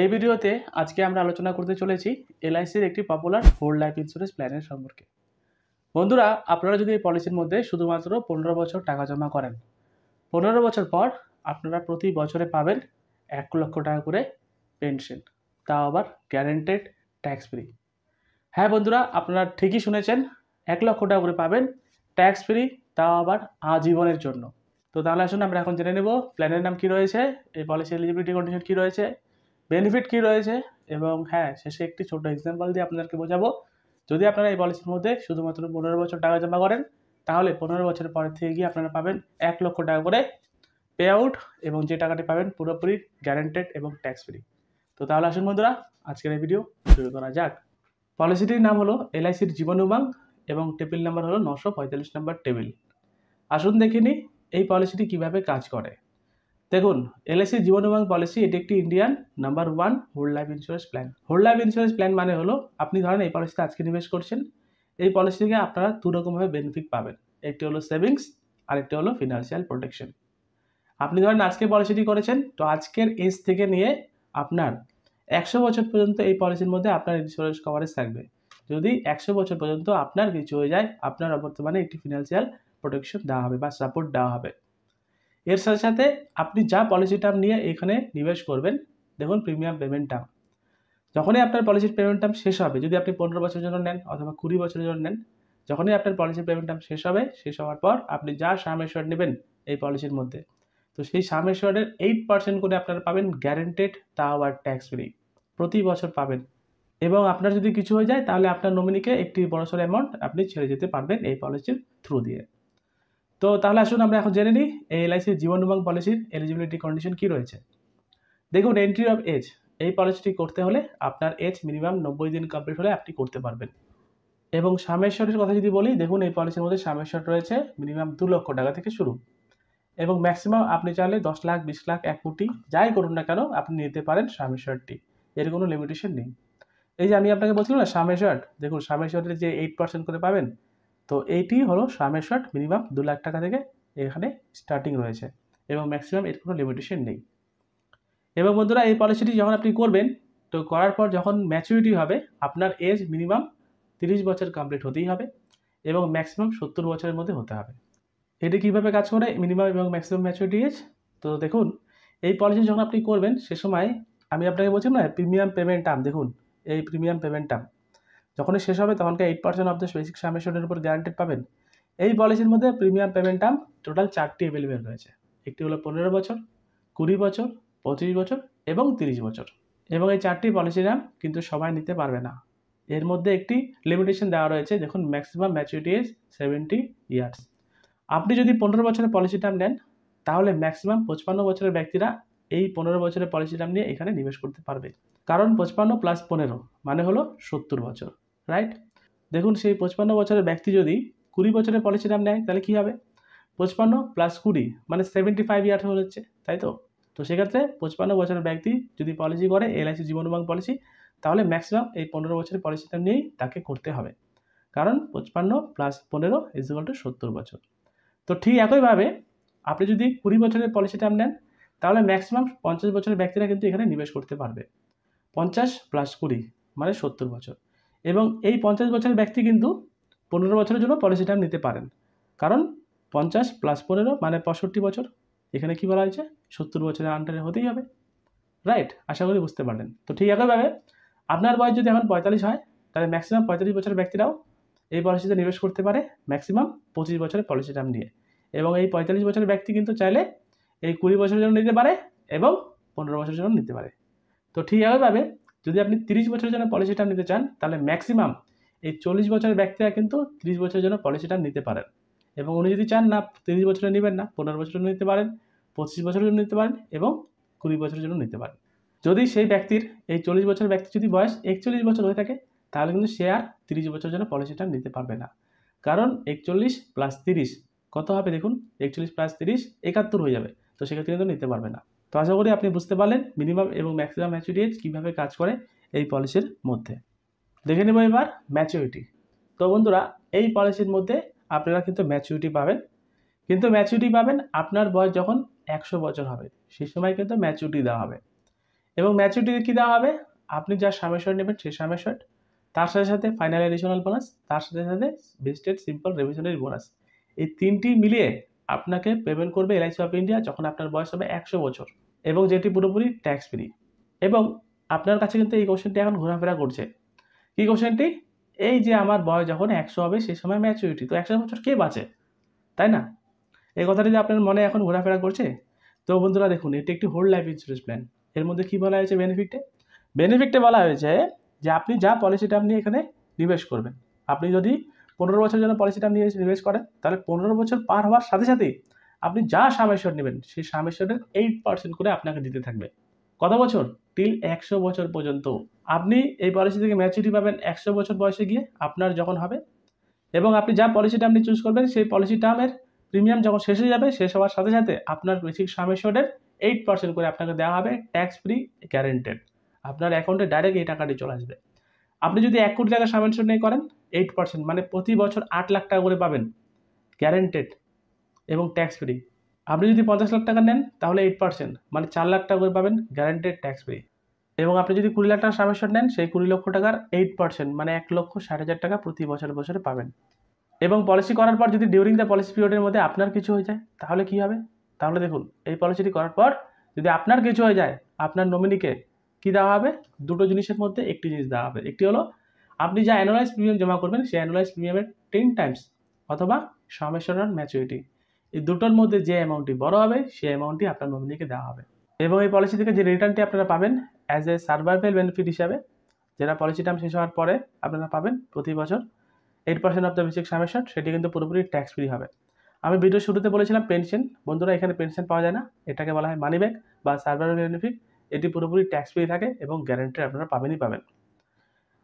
এই ভিডিওতে আজকে আমরা আলোচনা করতে চলেছি এলআইসির একটি পপুলার হোল লাইফ ইন্স্যুরেন্স প্ল্যানের সম্পর্কে। বন্ধুরা, আপনারা যদি এই পলিসির মধ্যে শুধুমাত্র পনেরো বছর টাকা জমা করেন, পনেরো বছর পর আপনারা প্রতি বছরে পাবেন এক লক্ষ টাকা করে পেনশন তাও আবার গ্যারেন্টেড ট্যাক্স ফ্রি হ্যাঁ বন্ধুরা, আপনারা ঠিকই শুনেছেন, এক লক্ষ টাকা করে পাবেন ট্যাক্স ফ্রি তাও আবার আজীবনের জন্য। তো তাহলে আসুন আমরা এখন জেনে নেব প্ল্যানের নাম কী রয়েছে, এই পলিসি এলিজিবিলিটি কন্ডিশন কী রয়েছে বেনিফিট কী রয়েছে? এবং হ্যাঁ শেষে একটি ছোট এক্সাম্পল দিয়ে আপনাদেরকে বোঝাবো। যদি আপনারা এই পলিসির মধ্যে শুধুমাত্র পনেরো বছর টাকা জমা করেন, তাহলে পনেরো বছরের পরের থেকে গিয়ে আপনারা পাবেন এক লক্ষ টাকা করে পে আউট এবং যে টাকাটি পাবেন পুরোপুরি গ্যারেন্টেড এবং ট্যাক্স ফ্রি তো তাহলে আসুন বন্ধুরা, আজকের এই ভিডিও শুরু করা যাক। পলিসিটির নাম হলো এলআইসির জীবন উমাং এবং টেবিল নাম্বার হলো নশো পঁয়তাল্লিশ নাম্বার টেবিল আসুন দেখে নিই, এই পলিসিটি কীভাবে কাজ করে। দেখুন এলআইসি জীবন উমাং পলিসি এটি একটি Indian number one whole life insurance plan whole life insurance plan মানে হলো, আপনি ধরেন এই পলিসিতে আজকে নিবেশ করছেন, এই পলিসি থেকে আপনারা দু রকমভাবে বেনিফিট পাবেন। একটি হলো সেভিংস আর একটি হলো ফিনান্সিয়াল প্রোটেকশন আপনি ধরেন আজকে পলিসিটি করেছেন, তো আজকের এজ থেকে নিয়ে আপনার একশো বছর পর্যন্ত এই পলিসির মধ্যে আপনার ইন্স্যুরেন্স কভারেজ থাকবে। যদি একশো বছর পর্যন্ত আপনার কিছু হয়ে যায়, আপনার বর্তমানে একটি ফিনান্সিয়াল প্রোটেকশন দেওয়া হবে বা সাপোর্ট দেওয়া হবে। এর সাথে সাথে আপনি যা পলিসি টার্ম নিয়ে এখানে নিবেশ করবেন, দেখুন প্রিমিয়াম পেমেন্ট টার্ম যখনই আপনার পলিসির পেমেন্ট টার্ম শেষ হবে, যদি আপনি পনেরো বছরের জন্য নেন অথবা কুড়ি বছরের জন্য নেন, যখনই আপনার পলিসির পেমেন্ট টার্ম শেষ হবে, শেষ হওয়ার পর আপনি যা সামেশ্বর নেবেন এই পলিসির মধ্যে। তো সেই সামেশ্বরের এইট পার্সেন্ট করে আপনারা পাবেন গ্যারেন্টেড তা আবার ট্যাক্স ফ্রি প্রতি বছর পাবেন। এবং আপনার যদি কিছু হয়ে যায়, তাহলে আপনার নমিনিকে একটি বড়সড় অ্যামাউন্ট আপনি ছেড়ে যেতে পারবেন এই পলিসির থ্রু দিয়ে। তো তাহলে আসুন আমরা এখন জেনে নিই এই এলআইসির জীবন উমang পলিসির এলিজিবিলিটি কন্ডিশন কী রয়েছে। দেখুন এন্ট্রি অফ এজ এই পলিসিটি করতে হলে আপনার এজ মিনিমাম নব্বই দিন কমপ্লিট হলে আপনি করতে পারবেন। এবং সামেশ্বরের কথা যদি বলি, দেখুন এই পলিসির মধ্যে সামেশ্বর রয়েছে মিনিমাম দু লক্ষ টাকা থেকে শুরু। এবং ম্যাক্সিমাম আপনি চাইলে দশ লাখ, বিশ লাখ, এক কোটি, যাই করুন না কেন, আপনি নিতে পারেন সামেশ্বরটি এর কোনো লিমিটেশন নেই। এই যে আমি আপনাকে বলছিলাম না সামেশ্বর দেখুন সামেশ্বরের যে এইট পার্সেন্ট করে পাবেন তো এইটি হলো সামের শর্ট মিনিমাম দু লাখ টাকা থেকে এখানে স্টার্টিং রয়েছে এবং ম্যাক্সিমাম এর কোনো লিমিটেশন নেই। এবং বন্ধুরা, এই পলিসিটি যখন আপনি করবেন, তো করার পর যখন ম্যাচুরিটি হবে, আপনার এজ মিনিমাম তিরিশ বছর কমপ্লিট হতেই হবে এবং ম্যাক্সিমাম সত্তর বছরের মধ্যে হতে হবে। এটি কীভাবে কাজ করে? মিনিমাম এবং ম্যাক্সিমাম ম্যাচুরিটি এজ তো দেখুন, এই পলিসি যখন আপনি করবেন, সে সময় আমি আপনাকে বলছিলাম না প্রিমিয়াম পেমেন্ট টার্ম দেখুন, এই প্রিমিয়াম পেমেন্ট টার্ম যখনই শেষ হবে, তখনকে eight percent of the basic সামেশনের উপর গ্যারান্টেড পাবেন। এই পলিসির মধ্যে প্রিমিয়াম পেমেন্ট টার্ম টোটাল চারটি অ্যাভেলেবেল রয়েছে। একটি হলো পনেরো বছর, কুড়ি বছর, পঁচিশ বছর এবং তিরিশ বছর। এবং এই চারটি পলিসি নাম কিন্তু সবাই নিতে পারবে না। এর মধ্যে একটি লিমিটেশন দেওয়া রয়েছে, দেখুন maximum maturity age seventy years আপনি যদি পনেরো বছরের পলিসি টার্ম নেন, তাহলে ম্যাক্সিমাম পঁচপান্ন বছরের ব্যক্তিরা এই পনেরো বছরের পলিসি টার্ম নিয়ে এখানে নিবেশ করতে পারবে। কারণ পঁচপান্ন প্লাস পনেরো মানে হলো সত্তর বছর। রাইট দেখুন, সেই পঁচপান্ন বছরের ব্যক্তি যদি কুড়ি বছরের পলিসি নাম নেয়, তাহলে কী হবে? পঁচপান্ন প্লাস কুড়ি মানে সেভেন্টি ফাইভ ইয়ার্স হচ্ছে, তাই তো? তো সেক্ষেত্রে পঁচপান্ন বছরের ব্যক্তি যদি পলিসি করে এলআইসি জীবন উমাং পলিসি তাহলে ম্যাক্সিমাম এই পনেরো বছরের পলিসিটা নিয়েই তাকে করতে হবে। কারণ পঁচপান্ন প্লাস পনেরো ইজ টু সত্তর বছর। তো ঠিক একইভাবে আপনি যদি কুড়ি বছরের পলিসি টার্ম নেন, তাহলে ম্যাক্সিমাম পঞ্চাশ বছরের ব্যক্তিরা কিন্তু এখানে নিবেশ করতে পারবে। পঞ্চাশ প্লাস কুড়ি মানে সত্তর বছর। এবং এই পঞ্চাশ বছরের ব্যক্তি কিন্তু পনেরো বছরের জন্য পলিসি টার্ম নিতে পারেন। কারণ পঞ্চাশ প্লাস পনেরো মানে পঁয়ষট্টি বছর। এখানে কী বলা হয়েছে? সত্তর বছরের আন্ডারে হতেই হবে। রাইট আশা করি বুঝতে পারলেন। তো ঠিক একইভাবে আপনার বয়স যদি এখন পঁয়তাল্লিশ হয়, তাহলে ম্যাক্সিমাম পঁয়তাল্লিশ বছরের ব্যক্তিরাও এই পলিসিতে নিবেশ করতে পারে ম্যাক্সিমাম পঁচিশ বছরের পলিসি টার্ম নিয়ে। এবং এই পঁয়তাল্লিশ বছরের ব্যক্তি কিন্তু চাইলে এই কুড়ি বছরের জন্য নিতে পারে এবং পনেরো বছরের জন্য নিতে পারে। তো ঠিক একইভাবে যদি আপনি তিরিশ বছরের জন্য পলিসি টার্ম নিতে চান, তাহলে ম্যাক্সিমাম এই চল্লিশ বছরের ব্যক্তিরা কিন্তু তিরিশ বছরের জন্য পলিসি টার্ম নিতে পারেন। এবং উনি যদি চান না, তিরিশ বছরে নেবেন না, পনেরো বছরের জন্য নিতে পারেন, পঁচিশ বছরের জন্য নিতে পারেন এবং কুড়ি বছরের জন্য নিতে পারেন। যদি সেই ব্যক্তির এই চল্লিশ বছরের ব্যক্তি যদি বয়স একচল্লিশ বছর হয়ে থাকে, তাহলে কিন্তু সে আর তিরিশ বছরের জন্য পলিসিটা নিতে পারবে না। কারণ একচল্লিশ প্লাস তিরিশ, কত হবে দেখুন? একচল্লিশ প্লাস তিরিশ একাত্তর হয়ে যাবে। তো সেক্ষেত্রে কিন্তু নিতে পারবে না। তো আশা করি আপনি বুঝতে পারলেন মিনিমাম এবং ম্যাক্সিমাম ম্যাচুরিটি এজ কীভাবে কাজ করে এই পলিসির মধ্যে। দেখে নেব এবার ম্যাচুরিটি তো বন্ধুরা, এই পলিসির মধ্যে আপনারা কিন্তু ম্যাচুরিটি পাবেন। কিন্তু ম্যাচুরিটি পাবেন আপনার বয়স যখন একশো বছর হবে, সেই সময় কিন্তু ম্যাচুরিটি দেওয়া হবে। এবং ম্যাচুরিটি কী দেওয়া হবে? আপনি যা সামেশ্বর নেবেন সেই সামেশ্বর তার সাথে সাথে ফাইনাল এডিশনাল বোনাস তার সাথে সাথে বেস্টেড সিম্পল রেভিশনারি বোনাস এই তিনটি মিলিয়ে আপনাকে পেমেন্ট করবে এলআইসি অফ ইন্ডিয়া যখন আপনার বয়স হবে একশো বছর। এবং যেটি পুরোপুরি ট্যাক্স ফ্রি এবং আপনার কাছে কিন্তু এই কোশ্চেনটি এখন ঘোরাফেরা করছে। কী কোশ্চেনটি এই যে আমার বয়স যখন একশো হবে সেই সময় ম্যাচুরিটি তো একশো বছর কে বাঁচে? তাই না? এই কথাটি যে আপনার মনে এখন ঘোরাফেরা করছে? তো বন্ধুরা দেখুন, এটি একটি হোল লাইফ ইন্স্যুরেন্স প্ল্যান এর মধ্যে কী বলা হয়েছে বেনিফিটে বেনিফিটে বলা হয়েছে যে আপনি যা পলিসিটা আপনি এখানে নিবেশ করবেন। আপনি যদি পনেরো বছরের জন্য পলিসিটা নিয়ে নিবেশ করেন, তাহলে পনেরো বছর পার হওয়ার সাথে সাথেই আপনি যা সামেশ্বর নেবেন, সেই সামেশ্বরের এইট পার্সেন্ট করে আপনাকে দিতে থাকবে। কত বছর? টিল একশো বছর পর্যন্ত। আপনি এই পলিসি থেকে ম্যাচুরিটি পাবেন একশো বছর বয়সে গিয়ে আপনার যখন হবে। এবং আপনি যা পলিসিটা আপনি চুজ করবেন, সেই পলিসি টার্মের প্রিমিয়াম যখন শেষ হয়ে যাবে, শেষ হওয়ার সাথে সাথে আপনার বেসিক সামেশ্বরের এইট পার্সেন্ট করে আপনাকে দেওয়া হবে ট্যাক্স ফ্রি গ্যারেন্টেড আপনার অ্যাকাউন্টে ডাইরেক্ট এই টাকাটি চলে আসবে। আপনি যদি এক কোটি টাকা সামেশ্বর নিয়ে করেন এইট পার্সেন্ট মানে প্রতি বছর আট লাখ টাকা করে পাবেন গ্যারেন্টেড এবং ট্যাক্স ফ্রি আপনি যদি পঞ্চাশ লাখ টাকা নেন, তাহলে এইট পার্সেন্ট মানে চার লাখ টাকা করে পাবেন গ্যারেন্টেড ট্যাক্স ফ্রি এবং আপনি যদি কুড়ি লাখ টাকা সামেশ্বর নেন, সেই কুড়ি লক্ষ টাকার এইট পার্সেন্ট মানে এক লক্ষ ষাট হাজার টাকা প্রতি বছর বছরে পাবেন। এবং পলিসি করার পর যদি ডিউরিং দ্য পলিসি পিরিয়ডের মধ্যে আপনার কিছু হয়ে যায়, তাহলে কি হবে? তাহলে দেখুন, এই পলিসিটি করার পর যদি আপনার কিছু হয়ে যায়, আপনার নমিনিকে কী দেওয়া হবে? দুটো জিনিসের মধ্যে একটি জিনিস দেওয়া হবে। একটি হলো, আপনি যা অ্যানুয়ালাইজ প্রিমিয়াম জমা করবেন, সেই অ্যানুয়ালাইজ প্রিমিয়ামের টেন টাইমস অথবা সামেশ্বরান ম্যাচুরিটি এই দুটোর মধ্যে যে অ্যামাউন্টটি বড় হবে সেই অ্যামাউন্টটি আপনার নমিনিকে দেওয়া হবে। এবং এই পলিসি থেকে যে রিটার্নটি আপনারা পাবেন অ্যাজ এ সার্ভাইভেল বেনিফিট হিসাবে যেটা পলিসি টার্ম শেষ হওয়ার পরে আপনারা পাবেন প্রতি বছর eight percent of the basic sum assured সেটি কিন্তু পুরোপুরি ট্যাক্স ফ্রি হবে। আমি ভিডিও শুরুতে বলেছিলাম পেনশন বন্ধুরা এখানে পেনশন পাওয়া যায় না এটাকে বলা হয় মানি ব্যাক বা সার্ভাইভেল বেনিফিট এটি পুরোপুরি ট্যাক্স ফ্রি থাকে এবং গ্যারান্টি আপনারা পাবেনই পাবেন।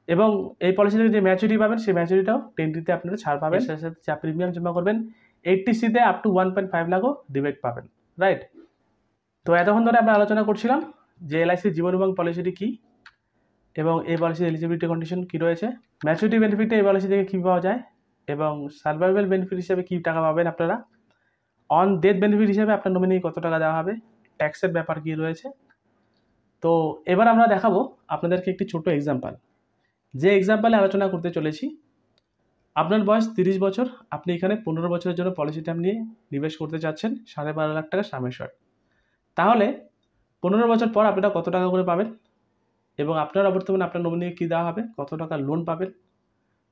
এবং এই পলিসি থেকে যে ম্যাচুরিটি পাবেন সেই ম্যাচুরিটাও টেনটিতে আপনারা ছাড় পাবেন। সাথে সাথে যা প্রিমিয়াম জমা করবেন এইটটি সিতে up to one point five লাখও debate পাবেন রাইট তো এতক্ষণ ধরে আমরা আলোচনা করছিলাম যে এলআইসি জীবন এবং পলিসিটি কী এবং এই পলিসির এলিজিবিলিটি কন্ডিশন কী রয়েছে ম্যাচুরিটি বেনিফিটে এই পলিসি থেকে কী পাওয়া যায় এবং সার্ভাইভাল বেনিফিট হিসেবে কী টাকা পাবেন আপনারা অন ডেথ বেনিফিট হিসেবে আপনার নমিনি কত টাকা দেওয়া হবে ট্যাক্সের ব্যাপার কী রয়েছে, তো এবার আমরা দেখাবো আপনাদেরকে একটি ছোট এক্সাম্পল যে এক্সাম্পলে আলোচনা করতে চলেছি আপনার বয়স তিরিশ বছর, আপনি এখানে পনেরো বছরের জন্য পলিসি টার্ম নিয়ে নিবেশ করতে চাচ্ছেন সাড়ে বারো লাখ টাকা সামেশ্বর তাহলে পনেরো বছর পর আপনারা কত টাকা করে পাবেন এবং আপনারা বর্তমানে আপনার নমিনিকে কী দেওয়া হবে, কত টাকা লোন পাবেন,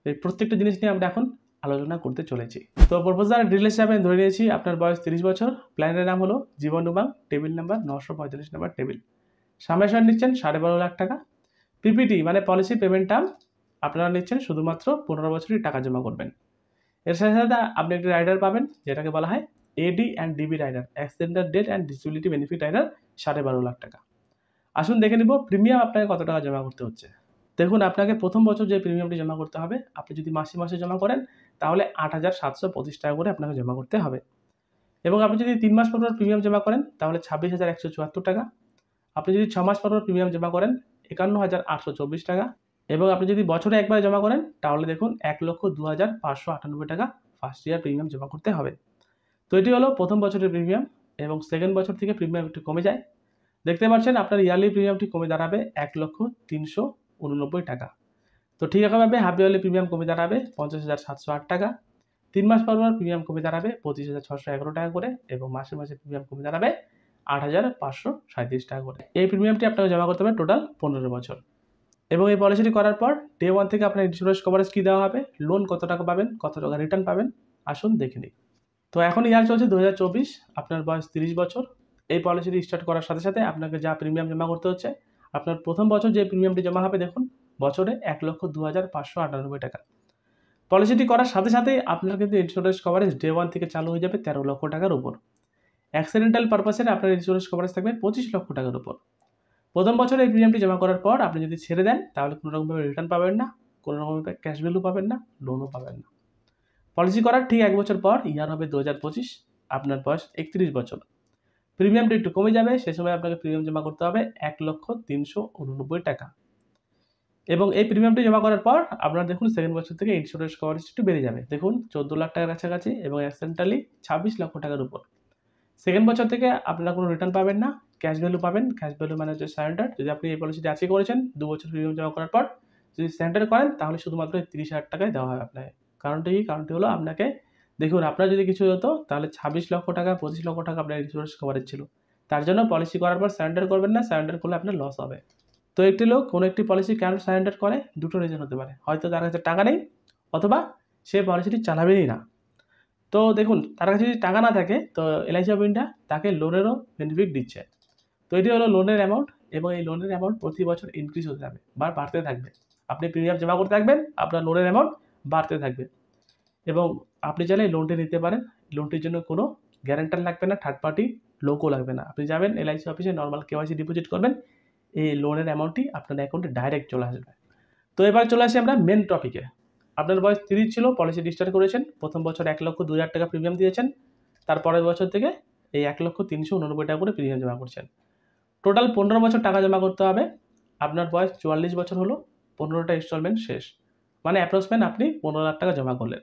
এই প্রত্যেকটা জিনিস নিয়ে আমরা এখন আলোচনা করতে চলেছি। তো প্রপোজাল ডিটেল হিসাবে ধরে নিয়েছি, আপনার বয়স তিরিশ বছর প্ল্যানের নাম হলো জীবন উমাং টেবিল নাম্বার নশো পঁয়তাল্লিশ নাম্বার টেবিল সামেশ্বর নিচ্ছেন সাড়ে বারো লাখ টাকা। পিপিটি মানে পলিসি পেমেন্ট টার্ম আপনারা নিচ্ছেন শুধুমাত্র পনেরো বছরই টাকা জমা করবেন। এর সাথে সাথে আপনি একটি রাইডার পাবেন, যেটাকে বলা হয় AD and DB rider accidental death and disability benefit rider সাড়ে বারো লাখ টাকা। আসুন দেখে নিব প্রিমিয়াম আপনাকে কত টাকা জমা করতে হচ্ছে। দেখুন, আপনাকে প্রথম বছর যে প্রিমিয়ামটি জমা করতে হবে, আপনি যদি মাসে মাসে জমা করেন, তাহলে আট হাজার সাতশো পঁচিশ টাকা করে আপনাকে জমা করতে হবে। এবং আপনি যদি তিন মাস পর পর প্রিমিয়াম জমা করেন, তাহলে ছাব্বিশ হাজার একশো চুয়াত্তর টাকা। আপনি যদি ছ মাস পর প্রিমিয়াম জমা করেন, একান্ন হাজার আটশো চব্বিশ টাকা। এবং আপনি যদি বছরে একবার জমা করেন, তাহলে দেখুন এক লক্ষ দু হাজার পাঁচশো আটানব্বই টাকা ফার্স্ট ইয়ার প্রিমিয়াম জমা করতে হবে। তো এটি হলো প্রথম বছরের প্রিমিয়াম এবং সেকেন্ড বছর থেকে প্রিমিয়াম একটু কমে যায়। দেখতে পাচ্ছেন আপনার ইয়ারলি প্রিমিয়ামটি কমে দাঁড়াবে এক লক্ষ তিনশো উননব্বই টাকা। তো ঠিক একইভাবে হাফ ইয়ারলি প্রিমিয়াম কমে দাঁড়াবে পঞ্চাশ হাজার সাতশো আট টাকা। তিন মাস পর পর প্রিমিয়াম কমে দাঁড়াবে পঁচিশ হাজার ছশো এগারো টাকা করে এবং মাসে মাসে প্রিমিয়াম কমে দাঁড়াবে আট হাজার পাঁচশো সাঁত্রিশ টাকা করে। এই প্রিমিয়ামটি আপনাকে জমা করতে হবে টোটাল পনেরো বছর। এবং এই পলিসিটি করার পর ডে ওয়ান থেকে আপনার ইন্স্যুরেন্স কভারেজ কী দেওয়া হবে? লোন কত টাকা পাবেন? কত টাকা রিটার্ন পাবেন? আসুন দেখে নিই। তো এখন ইয়ার চলছে দু হাজার চব্বিশ, আপনার বয়স তিরিশ বছর। এই পলিসিটি স্টার্ট করার সাথে সাথে আপনাকে যা প্রিমিয়াম জমা করতে হচ্ছে, আপনার প্রথম বছর যে প্রিমিয়ামটি জমা হবে, দেখুন, বছরে এক লক্ষ দু হাজার পাঁচশো আটানব্বই টাকা। পলিসিটি করার সাথে সাথেই আপনার কিন্তু ইন্স্যুরেন্স কভারেজ ডে ওয়ান থেকে চালু হয়ে যাবে তেরো লক্ষ টাকার উপর। অ্যাক্সিডেন্টাল পারপাসের আপনার ইন্স্যুরেন্স কভারেজ থাকবে পঁচিশ লক্ষ টাকার উপর। প্রথম বছরে এই প্রিমিয়ামটি জমা করার পর আপনি যদি ছেড়ে দেন, তাহলে কোনো রকমভাবে রিটার্ন পাবেন না কোনো রকমভাবে ক্যাশ ভ্যালু পাবেন না লোনও পাবেন না। পলিসি করার ঠিক এক বছর পর ইয়ার হবে দু হাজার পঁচিশ, আপনার বয়স একত্রিশ বছর। প্রিমিয়ামটা একটু কমে যাবে, সে সময় আপনাকে প্রিমিয়াম জমা করতে হবে এক লক্ষ তিনশো উননব্বই টাকা। এবং এই প্রিমিয়ামটি জমা করার পর আপনার দেখুন সেকেন্ড বছর থেকে ইন্স্যুরেন্স কভারেজ একটু বেড়ে যাবে। দেখুন চোদ্দ লাখ টাকার কাছাকাছি এবং অ্যাক্সিডেন্টালি ছাব্বিশ লক্ষ টাকার উপর। সেকেন্ড বছর থেকে আপনারা কোনো রিটার্ন পাবেন না ক্যাশ ভ্যালু পাবেন। ক্যাশ ভ্যালু মানে হচ্ছে সারেন্ডার যদি আপনি এই পলিসিটি আজকে করেছেন, দু বছর প্রিমিয়াম জমা করার পর, যদি সারেন্ডার করেন, তাহলে শুধুমাত্র তিরিশ হাজার টাকায় দেওয়া হয় আপনাকে। কারণটি কি? কারণটি হলো আপনাকে, দেখুন, আপনার যদি কিছু হতো, তাহলে ছাব্বিশ লক্ষ টাকা, পঁচিশ লক্ষ টাকা আপনার ইন্স্যুরেন্স কভারেজ ছিল। তার জন্য পলিসি করার পর সারেন্ডার করবেন না সারেন্ডার করলে আপনার লস হবে। তো একটি লোক কোনো একটি পলিসি কেন সারেন্ডার করে? দুটো রিজন হতে পারে। হয়তো তার কাছে টাকা নেই, অথবা সে পলিসিটি চালাবেনই না। তো দেখুন, তার কাছে যদি টাকা না থাকে, তো এলআইসি অফ ইন্ডিয়া তাকে লোনেরও বেনিফিট দিচ্ছে। তো এটি হলো লোনের অ্যামাউন্ট এবং এই লোনের অ্যামাউন্ট প্রতি বছর ইনক্রিজ হতে থাকবে বা বাড়তে থাকবে। আপনি প্রিমিয়াম জমা করতে থাকবেন, আপনার লোনের অ্যামাউন্ট বাড়তে থাকবে। এবং আপনি চাইলে লোনটি নিতে পারেন। লোনটির জন্য কোনো গ্যারান্টার লাগবে না থার্ড পার্টি লোকও লাগবে না। আপনি যাবেন এলআইসি অফিসে নর্মাল কেওয়াইসি ডিপোজিট করবেন, এই লোনের অ্যামাউন্টটি আপনার অ্যাকাউন্টে ডাইরেক্ট চলে আসবে। তো এবার চলে আসি আমরা মেন টপিকে আপনার বয়স তিরিশ ছিল পলিসি ডিস্টার্ট করেছেন, প্রথম বছর এক লক্ষ দু হাজার টাকা প্রিমিয়াম দিয়েছেন, তার পরের বছর থেকে এই এক লক্ষ তিনশো উননব্বই টাকা করে প্রিমিয়াম জমা করছেন। টোটাল পনেরো বছর টাকা জমা করতে হবে। আপনার বয়স চুয়াল্লিশ বছর হলো, পনেরোটা ইনস্টলমেন্ট শেষ। মানে অ্যাপ্রক্সিমেট আপনি পনেরো লাখ টাকা জমা করলেন।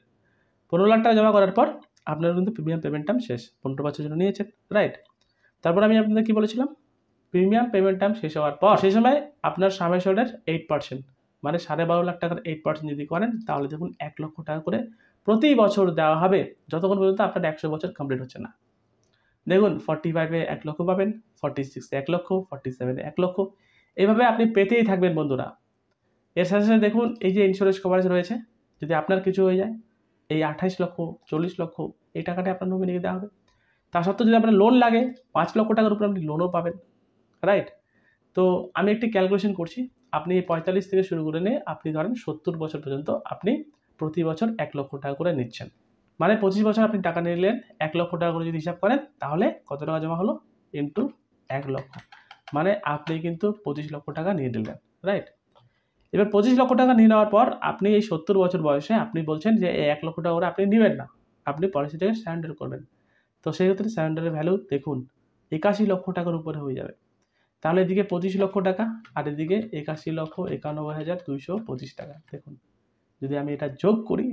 পনেরো লাখ টাকা জমা করার পর আপনার কিন্তু প্রিমিয়াম পেমেন্ট টার্ম শেষ। পনেরো বছরের জন্য নিয়েছেন রাইট তারপর আমি আপনাদের কী বলেছিলাম? প্রিমিয়াম পেমেন্ট টার্ম শেষ হওয়ার পর সেই সময় আপনার সামেশনের এইট পার্সেন্ট মানে সাড়ে বারো লাখ টাকার এইট পার্সেন্ট যদি করেন, তাহলে দেখুন এক লক্ষ টাকা করে প্রতি বছর দেওয়া হবে। যতক্ষণ পর্যন্ত আপনার একশো বছর কমপ্লিট হচ্ছে না। দেখুন ফর্টি ফাইভে এক লক্ষ পাবেন ফর্টি সিক্সে এক লক্ষ ফর্টি সেভেনে এক লক্ষ। এইভাবে আপনি পেতেই থাকবেন বন্ধুরা। এর সাথে সাথে দেখুন, এই যে ইন্স্যুরেন্স কভারেজ রয়েছে, যদি আপনার কিছু হয়ে যায়, এই আঠাইশ লক্ষ, চল্লিশ লক্ষ, এই টাকাটা আপনার নমিনিকে দেওয়া হবে। তা সত্ত্বেও যদি আপনার লোন লাগে, পাঁচ লক্ষ টাকার উপরে আপনি লোনও পাবেন রাইট তো আমি একটি ক্যালকুলেশন করছি, আপনি পঁয়তাল্লিশ থেকে শুরু করে নিয়ে আপনি ধরেন সত্তর বছর পর্যন্ত আপনি প্রতি বছর এক লক্ষ টাকা করে নিচ্ছেন। মানে পঁচিশ বছর আপনি টাকা নিলেন, এক লক্ষ টাকা করে যদি হিসাব করেন, তাহলে কত টাকা জমা হলো? ইন্টু এক লক্ষ। মানে আপনি কিন্তু পঁচিশ লক্ষ টাকা নিয়ে নিলেন রাইট এবার পঁচিশ লক্ষ টাকা নিয়ে নেওয়ার পর আপনি এই সত্তর বছর বয়সে আপনি বলছেন যে এই এক লক্ষ টাকা করে আপনি নেবেন না। আপনি পলিসিটাকে সারেন্ডার করবেন। তো সেই ক্ষেত্রে সারেন্ডারের ভ্যালু দেখুন, একাশি লক্ষ টাকার উপরে হয়ে যাবে। তাহলে এদিকে পঁচিশ লক্ষ টাকা, আর এদিকে একাশি লক্ষ একানব্বই হাজার দুইশো পঁচিশ টাকা। দেখুন, যদি আমি এটা যোগ করি,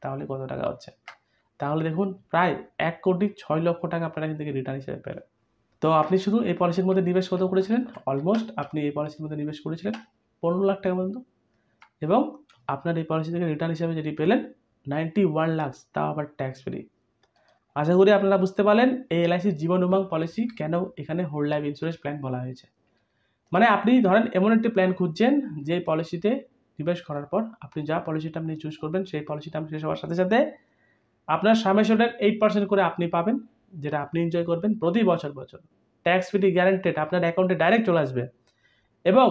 তাহলে কত টাকা হচ্ছে? তাহলে দেখুন প্রায় এক কোটি ছয় লক্ষ টাকা আপনারা এখান থেকে রিটার্ন হিসেবে পেলেন। তো আপনি শুধু এই পলিসির মধ্যে নিবেশ কত করেছিলেন? অলমোস্ট আপনি এই পলিসির মধ্যে নিবেশ করেছিলেন পনেরো লাখ টাকা পর্যন্ত। এবং আপনার এই পলিসি থেকে রিটার্ন হিসেবে যেটি পেলেন নাইনটি ওয়ান লাখস তাও আবার ট্যাক্স ফ্রি আশা করি আপনারা বুঝতে পারলেন এই এলআইসি জীবন উমাং পলিসি কেন এখানে হোল লাইফ ইন্স্যুরেন্স প্ল্যান বলা হয়েছে। মানে আপনি ধরেন এমন একটি প্ল্যান খুঁজছেন যে পলিসিতে নিবেশ করার পর আপনি যা পলিসিটা আপনি চুজ করবেন সেই পলিসিটা শেষ হওয়ার সাথে সাথে আপনার সামেশনের এইট পার্সেন্ট করে আপনি পাবেন, যেটা আপনি এনজয় করবেন প্রতি বছর বছর। ট্যাক্স ফ্রি গ্যারান্টেড আপনার অ্যাকাউন্টে ডাইরেক্ট চলে আসবে। এবং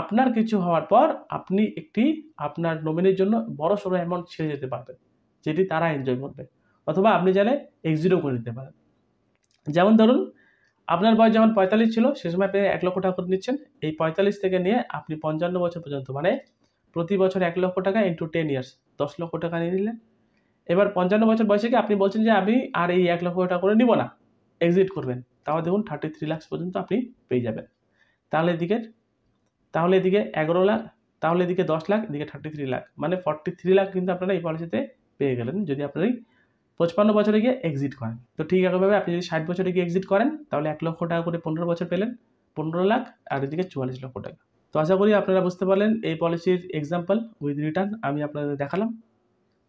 আপনার কিছু হওয়ার পর আপনি একটি আপনার নমিনির জন্য বড় সড়ো অ্যামাউন্ট ছেড়ে যেতে পারবেন, যেটি তারা এনজয় করবে। অথবা আপনি চাইলে এক্সিটও করে নিতে পারেন। যেমন ধরুন, আপনার বয়স যেমন পঁয়তাল্লিশ ছিল, সে সময় আপনি এক লক্ষ টাকা করে নিচ্ছেন। এই পঁয়তাল্লিশ থেকে নিয়ে আপনি পঞ্চান্ন বছর পর্যন্ত মানে প্রতি বছর এক লক্ষ টাকা ইন্টু টেন ইয়ার্স দশ লক্ষ টাকা নিয়ে নিলেন। এবার পঞ্চান্ন বছর বয়সে কি আপনি বলছেন যে আমি আর এই এক লক্ষ টাকা করে নিব না। এক্সিট করবেন। তাহলে দেখুন থার্টি থ্রি লাখ পর্যন্ত আপনি পেয়ে যাবেন। তাহলে এদিকে তাহলে এদিকে এগারো লাখ, তাহলে এদিকে দশ লাখ, এদিকে থার্টি থ্রি লাখ। মানে ফর্টি থ্রি লাখ কিন্তু আপনারা এই পলিসিতে পেয়ে গেলেন যদি আপনার এই পঁচপান্ন বছরে গিয়ে এক্সিট করেন। তো ঠিক একইভাবে আপনি যদি ষাট বছরে গিয়ে এক্সিট করেন, তাহলে এক লক্ষ টাকা করে পনেরো বছর পেলেন, পনেরো লাখ আর এদিকে চুয়াল্লিশ লক্ষ টাকা। তো আশা করি আপনারা বুঝতে পারলেন এই পলিসির এক্সাম্পল উইথ রিটার্ন আমি আপনাদের দেখালাম।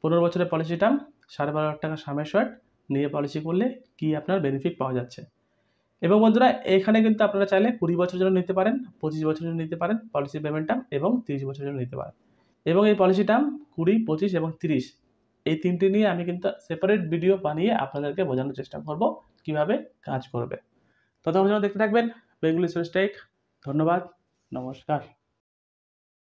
পনেরো বছরের পলিসি টার্ম সাড়ে বারো লাখ টাকা সামের শর্ট নিয়ে পলিসি করলে কি আপনার বেনিফিট পাওয়া যাচ্ছে। এবং বন্ধুরা, এখানে কিন্তু আপনারা চাইলে কুড়ি বছরের জন্য নিতে পারেন, পঁচিশ বছরের জন্য নিতে পারেন পলিসি পেমেন্ট টার্ম এবং তিরিশ বছরের জন্য নিতে পারেন। এবং এই পলিসি টার্ম কুড়ি, পঁচিশ এবং তিরিশ, এই তিনটি নিয়ে আমি কিন্তু সেপারেট ভিডিও বানিয়ে আপনাদেরকে বোঝানোর চেষ্টা করব, কীভাবে কাজ করবে। ততক্ষণ দেখতে থাকবেন, বেঙ্গুলি বেঙ্গলি টেক ধন্যবাদ, নমস্কার।